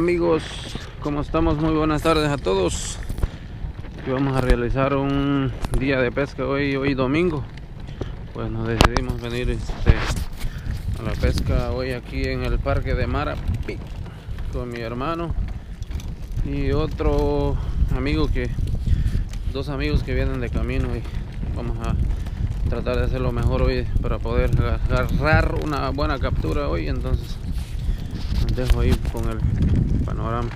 Amigos, ¿cómo estamos? Muy buenas tardes a todos. Vamos a realizar un día de pesca hoy, hoy domingo. Pues nos decidimos venir este, a la pesca hoy aquí en el parque de Marapi con mi hermano y otro amigo que, dos amigos que vienen de camino y vamos a tratar de hacer lo mejor hoy para poder agarrar una buena captura hoy. Entonces dejo ahí con el panorama.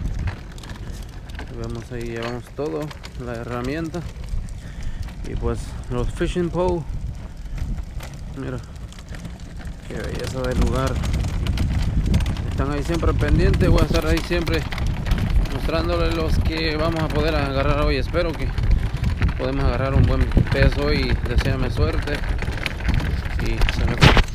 Vemos ahí llevamos todo la herramienta. Y pues los fishing pole. Mira qué belleza del lugar. Están ahí siempre pendientes voy a estar ahí siempre mostrándoles los que vamos a poder agarrar hoy. Espero que podemos agarrar un buen pez hoy deseame suerte. Y se me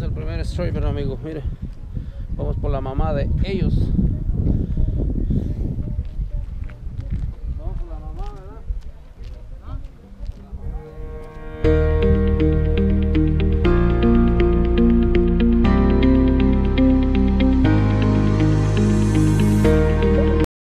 el primer striper amigos mire vamos por la mamá de ellos